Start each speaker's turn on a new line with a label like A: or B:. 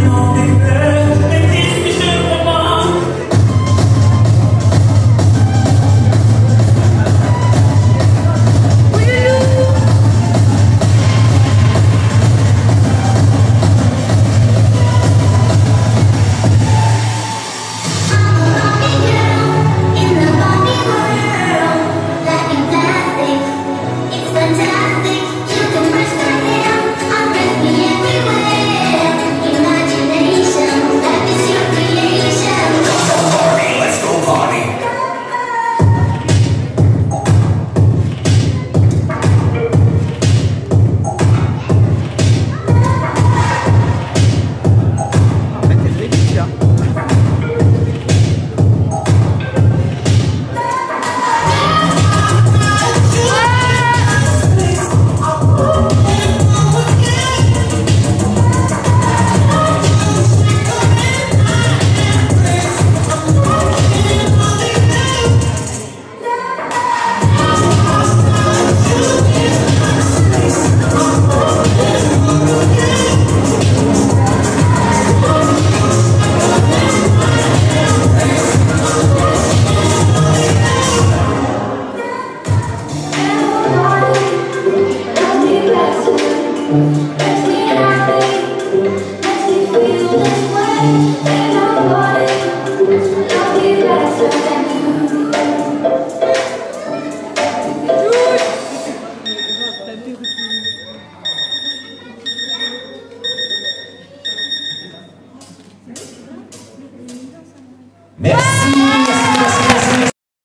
A: Merci.